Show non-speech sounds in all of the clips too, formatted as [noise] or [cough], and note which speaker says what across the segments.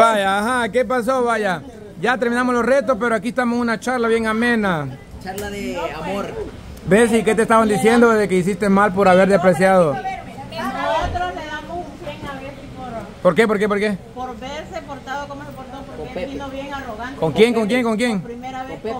Speaker 1: Vaya, ajá, ¿qué pasó? Vaya, ya terminamos los retos, pero aquí estamos en una charla bien amena.
Speaker 2: Charla de amor.
Speaker 1: ¿Ves? ¿Y qué te estaban diciendo de que hiciste mal por haber despreciado?
Speaker 3: Nosotros le damos un 100 a Bessie por,
Speaker 1: ¿Por qué? ¿Por qué? ¿Por qué?
Speaker 3: por verse portado como se portó, porque
Speaker 2: Con
Speaker 3: él
Speaker 2: Pepe.
Speaker 3: vino bien arrogante.
Speaker 1: ¿Con quién? ¿Con quién? ¿Con quién?
Speaker 3: Por primera vez
Speaker 2: Con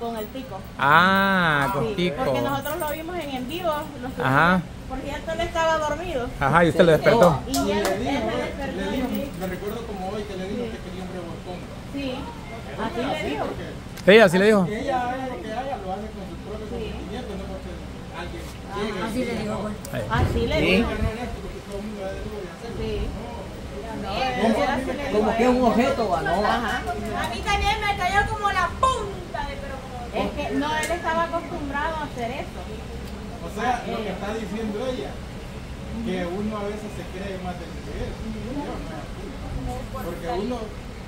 Speaker 3: con, el tico.
Speaker 1: Ah, con
Speaker 3: Sí,
Speaker 1: Tico.
Speaker 3: porque nosotros lo vimos en en vivo. lo estuvimos-
Speaker 1: Ajá.
Speaker 3: Por cierto, él estaba dormido.
Speaker 1: Ajá, y usted lo despertó.
Speaker 3: Y él, él se despertó y me dijo,
Speaker 4: Me recuerdo como hoy que le dijo que quería un revolcón.
Speaker 3: sí, así le dijo.
Speaker 1: Sí, así le dijo.
Speaker 4: Ella haga lo que haga, lo hace con sus propios sentimientos, no porque alguien llegue.
Speaker 3: Así le dijo. Así le
Speaker 2: Sí.
Speaker 3: dijo. Sí. Él le dijo
Speaker 2: Como
Speaker 3: a
Speaker 2: que es
Speaker 3: él.
Speaker 2: un objeto, ¿no?
Speaker 3: Ajá.
Speaker 5: A mí también me cayó como la punta como-
Speaker 3: Es que no, él estaba acostumbrado a hacer eso.
Speaker 4: O sea, lo que está diciendo ella, que uno a veces se cree más de lo que es. Porque uno,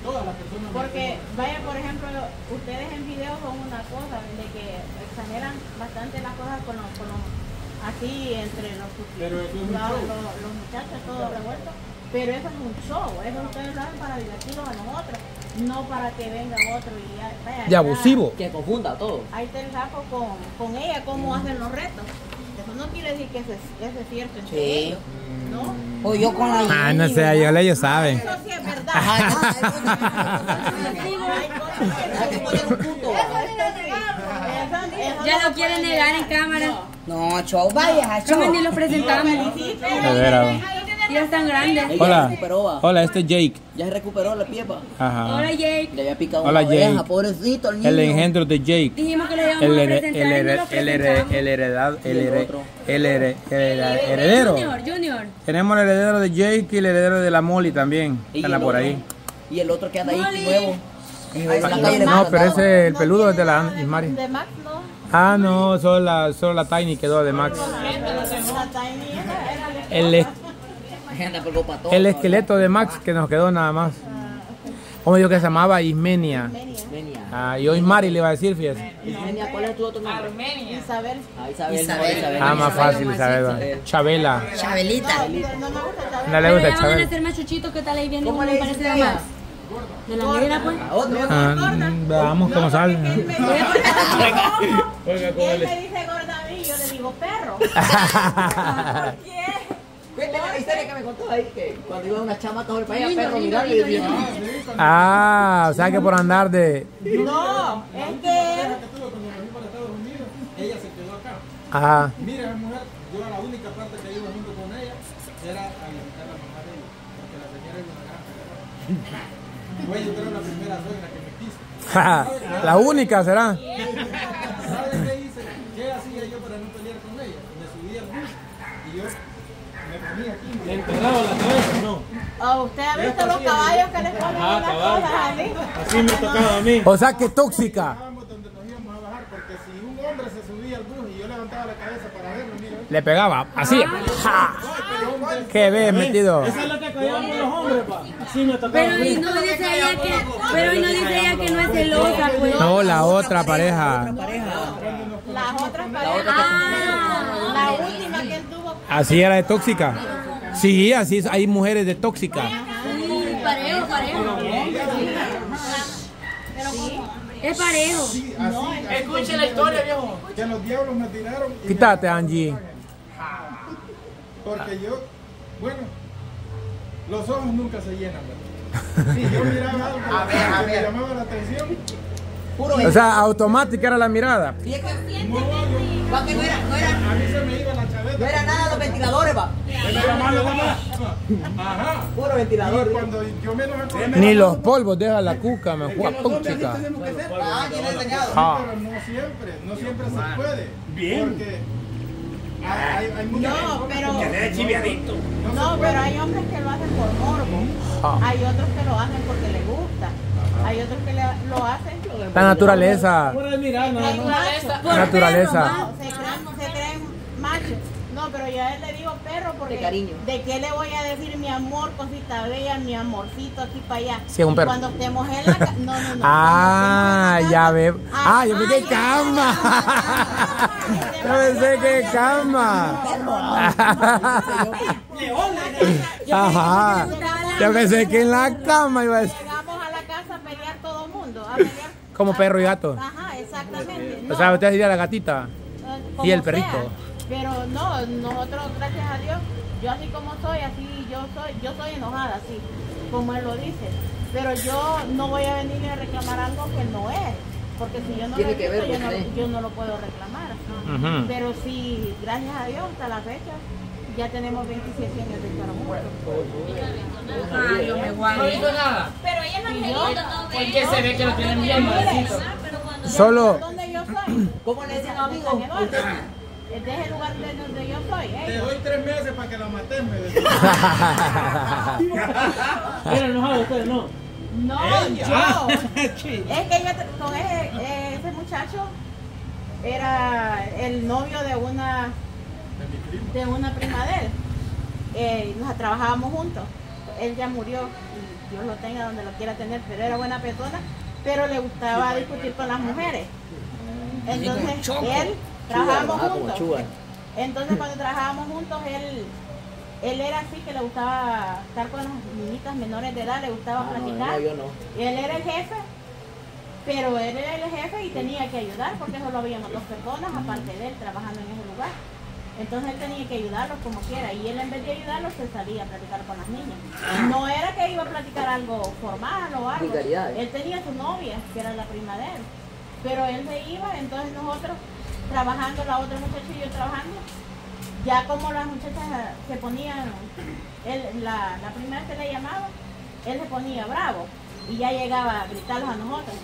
Speaker 4: todas las personas...
Speaker 3: Porque, vaya, por ejemplo, ustedes en video son una cosa, de que exageran bastante las cosas con los, con los así entre los,
Speaker 4: Pero
Speaker 3: los, los- los muchachos, todo revuelto. Pero eso es un show, eso ustedes lo hacen para divertirnos a nosotros, no para que venga otro y ya, vaya,
Speaker 1: De
Speaker 3: ya-
Speaker 1: abusivo.
Speaker 2: Que confunda todo.
Speaker 3: Ahí está el saco con, con ella, cómo hacen los retos. Eso no quiere decir que ese, ese es cierto entre
Speaker 2: Sí.
Speaker 3: ellos, ¿no?
Speaker 2: O yo con la
Speaker 1: Ah, no sé, ellos, ellos saben.
Speaker 3: Eso sí es verdad. [laughs]
Speaker 2: Hay que poner un punto.
Speaker 5: Ya lo quieren negar en cámara.
Speaker 2: No, show, vaya, show.
Speaker 5: ¿Cómo ni lo presentamos?
Speaker 1: De veras.
Speaker 5: Ya están grandes.
Speaker 2: Ella
Speaker 1: Hola.
Speaker 2: recuperó.
Speaker 1: Hola, este es Jake.
Speaker 2: Ya se recuperó la piepa.
Speaker 1: Ajá.
Speaker 5: Hola Jake.
Speaker 2: Le había picado
Speaker 1: Hola,
Speaker 2: una oreja,
Speaker 1: Jake.
Speaker 2: pobrecito el niño.
Speaker 1: El engendro de Jake.
Speaker 5: Dijimos que le íbamos
Speaker 1: El,
Speaker 5: presentar
Speaker 1: el,
Speaker 5: y no
Speaker 1: here-
Speaker 5: lo
Speaker 1: el,
Speaker 5: presentamos.
Speaker 1: el heredad, el,
Speaker 2: el
Speaker 1: heredero.
Speaker 5: Junior, Junior.
Speaker 1: Tenemos el heredero de Jake y el heredero de la Molly también.
Speaker 2: Y
Speaker 1: Anda
Speaker 2: el
Speaker 1: por ahí.
Speaker 2: Y el otro que anda ahí
Speaker 5: Molly.
Speaker 2: nuevo. La calle
Speaker 1: No, pero ese el peludo es de la Ismari.
Speaker 3: De Max no.
Speaker 1: Ah, no, solo la, solo la Tiny quedó de Max. El, el esqueleto de Max que nos quedó nada más. Como dijo que se llamaba Ismenia.
Speaker 2: Menia.
Speaker 1: Ah, yo Ismari le iba a decir, fíjese.
Speaker 2: Menia, ¿cuál es tu otro nombre?
Speaker 3: Isabel.
Speaker 2: Ah, Isabel.
Speaker 6: Isabel.
Speaker 2: no, Isabel.
Speaker 1: Ah, más fácil,
Speaker 2: Isabel.
Speaker 1: ¿sabes? Chabela.
Speaker 6: Chabelita.
Speaker 3: No, Isabel.
Speaker 1: Le gusta
Speaker 5: van a
Speaker 1: Chabela.
Speaker 5: hacer más chuchitos que tal ahí viene
Speaker 2: ¿Cómo
Speaker 5: uno
Speaker 2: le
Speaker 5: parece
Speaker 2: dices
Speaker 5: de
Speaker 2: ella?
Speaker 5: más. De la negra pues.
Speaker 2: A otro.
Speaker 1: Ah, cómo sale.
Speaker 3: Él me [laughs] dice, él me dice gorda a mí, yo le digo perro. [laughs] [laughs]
Speaker 2: historia que me contó ahí, que cuando iba una chama todo el país a perro mirando y decía,
Speaker 1: Ah, o sea que por andar de.
Speaker 3: No, es que
Speaker 4: ella se quedó acá.
Speaker 1: Ajá.
Speaker 4: Mira, mujer, yo a la única parte que iba junto con ella era a visitar a la mamá de ella, porque la señora es una gran. Güey, yo era la primera suegra que me quiso. [laughs]
Speaker 1: La única será.
Speaker 4: ¿Sabes qué hice? ¿Qué hacía yo para no pelear con ella? Me subía al bus y yo me ponía aquí. ¿Le enterraba la cabeza? No.
Speaker 3: oh, usted ha visto los caballos que les ponen unas cosas así.
Speaker 4: Así me tocaba a mí.
Speaker 1: O sea que tóxica.
Speaker 4: Estábamos donde nos íbamos a bajar, porque si un hombre se subía al bus y yo levantaba la cabeza para verlo, mira,
Speaker 1: Le pegaba. Así. ¡Ja! ¿Qué ves metido?
Speaker 4: es lo que callamos los hombres, pa. Así me tocaba
Speaker 5: Pero y no dice ella que, pero y no dice ella que no es celosa pues.
Speaker 1: No, la otra pareja.
Speaker 3: Las otras parejas.
Speaker 5: Ah.
Speaker 3: La última que él tuvo.
Speaker 1: Así era de tóxica. Sí, así es. Hay mujeres de tóxica.
Speaker 5: Sí, parejo, parejo. Es parejo.
Speaker 4: Escuche la historia, viejo. Que los diablos me tiraron. y me-
Speaker 1: Quítate, Angie.
Speaker 4: Porque yo, bueno, los ojos nunca se llenan, ¿verdad? Si yo miraba algo que me llamaba la atención,
Speaker 2: puro
Speaker 1: O sea, automática era la mirada.
Speaker 2: Y es que,
Speaker 4: no, yo-
Speaker 2: no era, no era,
Speaker 4: a mí se me iba la chaveta.
Speaker 2: no era nada los ventiladores, va.
Speaker 4: Ajá.
Speaker 2: Puro
Speaker 4: Y
Speaker 2: ventilador.
Speaker 4: cuando yo menos acordé,
Speaker 1: Ni los polvos deja la cuca, me fue a tóxica.
Speaker 2: Ah, ¿quién ha enseñado?
Speaker 1: Ah.
Speaker 4: pero no siempre, no siempre se puede. Porque hay, hay, hay muchas
Speaker 3: No, pero.
Speaker 4: No
Speaker 3: No,
Speaker 4: se
Speaker 3: pero hay hombres que lo hacen por morbo.
Speaker 1: Ah.
Speaker 3: Hay otros que lo hacen porque les gusta. Hay otros que le- lo hacen.
Speaker 1: La naturaleza.
Speaker 5: Por
Speaker 1: Naturaleza.
Speaker 5: perro,
Speaker 3: No, se creen, se creen machos. No, pero yo a él le digo perro porque
Speaker 2: De cariño.
Speaker 3: ¿de qué le voy a decir mi amor, cosita bella, mi amorcito aquí para allá?
Speaker 1: Sí, es un perro.
Speaker 3: Cuando estemos en la no, no, no.
Speaker 1: Ah, ya
Speaker 3: casa-
Speaker 1: ve. Ah, yo pensé que cama. Yo pensé que cama. Ajá. Ya pensé que en la cama iba a decir.
Speaker 3: Llegamos a la casa a pelear todo el mundo. A pelear.
Speaker 1: Como perro y gato.
Speaker 3: Ajá, exactamente.
Speaker 1: O
Speaker 3: No,
Speaker 1: sea, usted diría la gatita.
Speaker 3: eh,
Speaker 1: y
Speaker 3: como
Speaker 1: el perrito.
Speaker 3: sea. Pero no, nosotros, gracias a Dios, yo así como soy, así yo soy, yo soy enojada, así, como él lo dice. Pero yo no voy a venir a reclamar algo que no es. Porque si yo no
Speaker 2: Tiene
Speaker 3: lo
Speaker 2: ver
Speaker 3: visto, yo, no, yo no lo puedo reclamar. Pero sí, gracias a Dios, hasta la fecha, ya tenemos 27 años de estar juntos.
Speaker 5: Ay, no me
Speaker 6: No
Speaker 5: guarde.
Speaker 6: hizo nada.
Speaker 7: Pero ella no
Speaker 3: ¿Y
Speaker 7: me
Speaker 3: yo?
Speaker 6: Porque se ve que lo tienen bien maldito.
Speaker 1: Solo.
Speaker 3: ¿Dónde yo soy?
Speaker 2: ¿Cómo le dicen
Speaker 3: De San
Speaker 2: amigo?
Speaker 3: Eduardo. Este es el lugar de donde yo soy.
Speaker 4: Te
Speaker 3: ellos.
Speaker 4: doy tres meses para que la maten, me decía. [laughs]
Speaker 6: Era enojado usted, ¿no?
Speaker 3: No,
Speaker 6: Ah,
Speaker 3: yo. [laughs] Es que yo te- con ese, ese muchacho era el novio de una de una prima de él. Eh, nos trabajábamos juntos. Él ya murió y Dios lo tenga donde lo quiera tener, pero era buena persona, pero le gustaba discutir con las mujeres. Entonces él trabajábamos
Speaker 2: ah,
Speaker 3: juntos.
Speaker 2: chugar.
Speaker 3: Entonces cuando trabajábamos juntos, él, él era así que le gustaba estar con las niñitas menores de edad, le gustaba
Speaker 2: Ah,
Speaker 3: platicar.
Speaker 2: no, yo no.
Speaker 3: Y él era el jefe, pero él era el jefe y tenía que ayudar porque solo habíamos dos personas aparte de él trabajando en ese lugar. Entonces él tenía que ayudarlos como quiera y él en vez de ayudarlos se salía a platicar con las niñas. No era que iba a platicar algo formal o algo. Él tenía su novia, que era la prima de él. Pero él se iba, entonces nosotros trabajando, la otra muchacha y yo trabajando, ya como las muchachas se ponían, él, la, la primera que le llamaba, él se ponía bravo y ya llegaba a gritarlos a nosotros.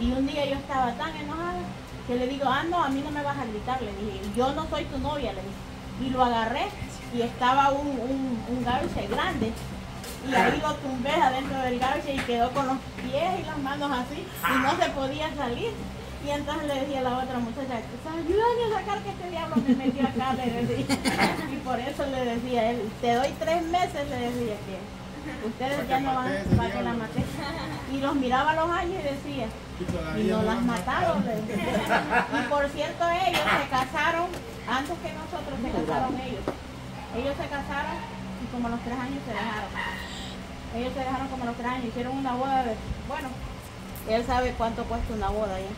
Speaker 3: Y un día yo estaba tan enojada que le digo, ah, no, a mí no me vas a gritar, le dije, yo no soy tu novia, le dije. Y lo agarré y estaba un, un, un grande. Y ahí lo tumbé adentro del gauche y quedó con los pies y las manos así y no se podía salir. Y entonces le decía a la otra muchacha, ayúdame a sacar que este diablo me metió acá, le decía. Y por eso le decía él, te doy tres meses, le decía que ustedes ya no van para que la maté. Y los miraba a los años y decía,
Speaker 4: Y
Speaker 3: no las mataron. le decía. Y por cierto, ellos se casaron antes que nosotros se casaron ellos. Ellos se casaron y como a los tres años se dejaron. Ellos se dejaron como a los tres años, hicieron una boda de, bueno, él sabe cuánto cuesta una boda allá.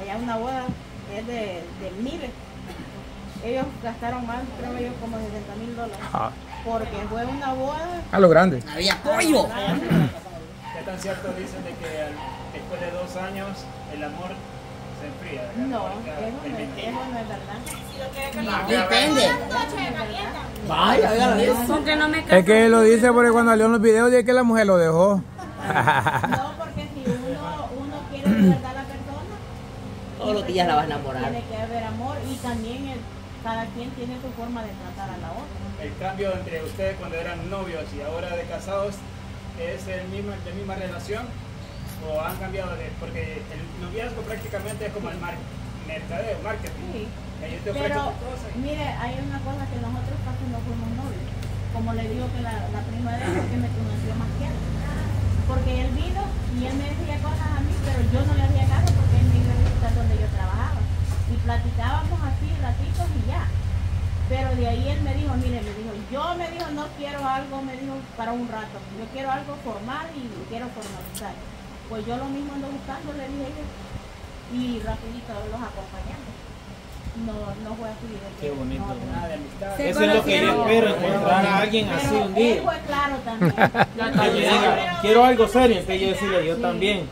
Speaker 3: Allá una boda es de, de miles. Ellos gastaron más, creo yo, como 60 mil dólares.
Speaker 1: Ah,
Speaker 3: Porque fue una boda.
Speaker 1: a lo grande.
Speaker 2: Había pollo.
Speaker 8: ¿Qué tan cierto dicen de que al- después de dos años el amor se enfría? ¿verdad?
Speaker 3: No, eso no, es,
Speaker 8: mentira.
Speaker 3: eso no es verdad.
Speaker 2: Depende. Vaya.
Speaker 1: Es que él lo dice porque cuando salió en los videos dice que la mujer lo dejó.
Speaker 3: No, porque si uno, uno quiere de verdad
Speaker 2: Todos los días la vas a enamorar.
Speaker 3: tiene que haber amor y también el- cada quien tiene su forma de tratar a la otra.
Speaker 8: El cambio entre ustedes cuando eran novios y ahora de casados es el mismo, la misma relación o han cambiado de porque el noviazgo prácticamente es como el mar, mercadeo, marketing.
Speaker 3: Sí.
Speaker 8: Te
Speaker 3: Pero, mire, hay una cosa que nosotros casi no fuimos novios. Como le digo que la, la prima de él que me conoció más que él. Porque él vino y él me decía cosas a mí, pero yo no le hacía caso porque él me iba a visitar donde yo trabajaba. Y platicábamos así ratitos y ya. Pero de ahí él me dijo, mire, me dijo, yo me dijo, no quiero algo, me dijo, para un rato. Yo quiero algo formal y quiero formalizar. Pues yo lo mismo ando buscando, le dije. Y rapidito los acompañamos. No, no fue así.
Speaker 6: Qué bonito,
Speaker 3: no,
Speaker 6: ¿no?
Speaker 8: Nada de amistad.
Speaker 5: Se
Speaker 6: Eso es lo que yo espero, encontrar a alguien así un día.
Speaker 3: él fue claro [laughs] también.
Speaker 6: Que yo diga, quiero algo serio, entonces yo decirle, yo también.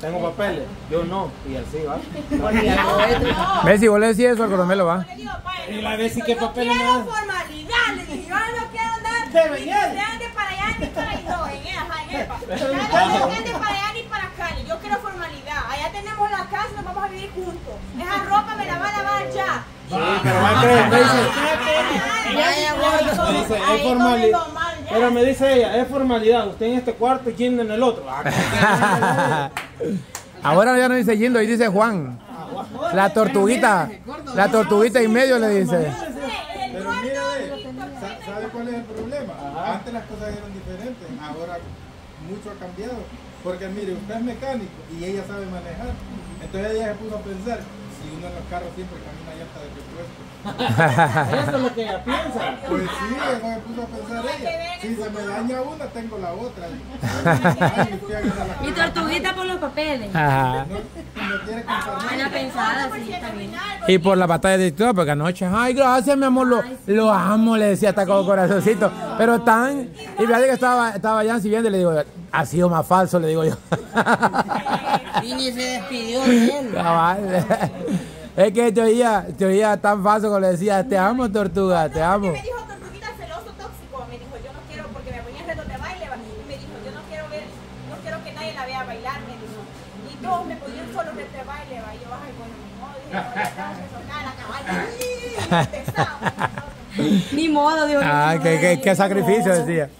Speaker 6: Tengo papeles, yo no. Y así va. [laughs]
Speaker 3: No,
Speaker 1: ¿Ves? Si vos le decís eso al coronel va.
Speaker 6: Y la vez sí que
Speaker 7: yo
Speaker 6: papeles dan.
Speaker 7: formalidad, le dije, yo no quiero andar
Speaker 6: Pero
Speaker 7: ni
Speaker 6: ya.
Speaker 7: que ande para allá ni para allá, no, en él, ajá, en él, pa. Yo no quiero que ande para allá yo quiero formalidad. Allá tenemos la casa, nos vamos a vivir juntos. Esa ropa me la va a lavar ya.
Speaker 6: Sí, pero va a creer, me dice, es formalidad. Pero me dice ella, es formalidad. Usted en este cuarto y en el otro. Ah, [laughs] [laughs]
Speaker 1: Ahora ya no dice Yindo, ahí dice Juan. La tortuguita. La tortuguita y medio le dice.
Speaker 4: Pero mire, sa- ¿sabe cuál es el problema? Antes las cosas eran diferentes, ahora mucho ha cambiado. Porque mire, usted es mecánico y ella sabe manejar. Entonces ella se puso a pensar, si uno en los carros siempre camina llanta de repuesto. [laughs]
Speaker 6: Eso es lo que ella piensa.
Speaker 4: Pues sí, eso me puso a pensar ella. Si se me daña una, tengo la otra. Ay, [laughs]
Speaker 5: Y tortuguita por los papeles.
Speaker 1: Ajá.
Speaker 5: Buena pensada, sí, también.
Speaker 1: Y por la batalla de TikTok, porque anoche, ay, gracias, mi amor, lo, lo amo, le decía hasta como corazoncito. Pero tan. Y fíjate que estaba, estaba Yancy viendo y le digo, ha sido más falso, le digo yo. [laughs]
Speaker 2: Y ni se despidió de él.
Speaker 1: Cabal. Es que te oía, te oía tan falso como le decía, te amo, tortuga, te amo.
Speaker 7: Me dijo tortuguita celoso tóxico. Me dijo, yo no quiero, porque me ponía en retos de baile. va, Y me dijo, yo no quiero ver, no quiero que nadie la vea bailar. Me dijo. Y todos me ponían solo retos de baile. Va. Y yo, ay, bueno, ni modo. Dije, no, ya tengo que soltar la caballa. Pesado.
Speaker 5: Ni modo, Dios
Speaker 1: Ah, qué, qué, qué sacrificio decía.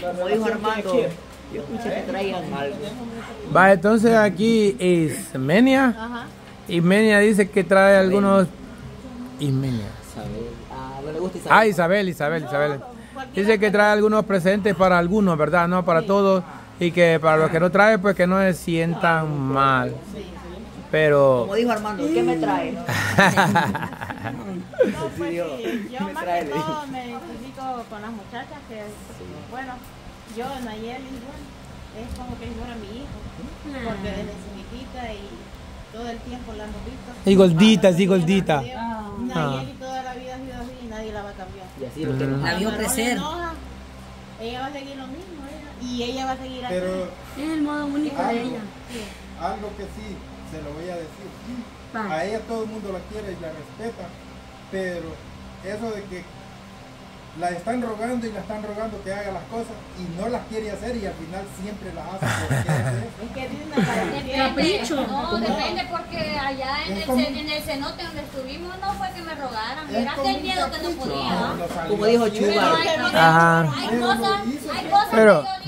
Speaker 2: Como dijo Armando, yo escuché que traían algo.
Speaker 1: Va, entonces aquí Ismenia.
Speaker 3: Ajá.
Speaker 1: Ismenia dice que trae algunos. Ismenia.
Speaker 2: Isabel. Ah, no le gusta Isabel.
Speaker 1: Ah, Isabel, Isabel, Isabel. Dice que trae algunos presentes para algunos, ¿verdad? No para todos. Y que para los que no trae, pues que no se sientan mal. Pero.
Speaker 2: Como dijo Armando, ¿qué me trae? [laughs]
Speaker 3: No, pues sí, yo más que todo me identifico con las muchachas que, bueno, yo, Nayeli, bueno, es como que si fuera mi hijo, porque desde chiquitita y todo el tiempo la hemos visto.
Speaker 1: Y gordita, sí, gordita.
Speaker 3: Nayeli toda la vida ha sido así y nadie la va a cambiar.
Speaker 2: Y así lo que la vio crecer.
Speaker 3: ella va a seguir lo mismo, y ella va a seguir así.
Speaker 4: Pero
Speaker 5: Es el modo único de ella.
Speaker 4: algo que sí, se lo voy a decir. A ella todo el mundo la quiere y la respeta, pero eso de que la están rogando y la están rogando que haga las cosas y no las quiere hacer y al final siempre las hace porque quiere [laughs] hacer.
Speaker 3: Es.
Speaker 5: Capricho.
Speaker 9: No, depende porque allá en el,
Speaker 4: como-
Speaker 9: en el cenote donde estuvimos no fue que me rogaran. Era que el miedo que no podía.
Speaker 2: Como dijo. Chuba.
Speaker 1: Ajá.
Speaker 9: Hay cosas, hay cosas
Speaker 1: Pero-
Speaker 9: que yo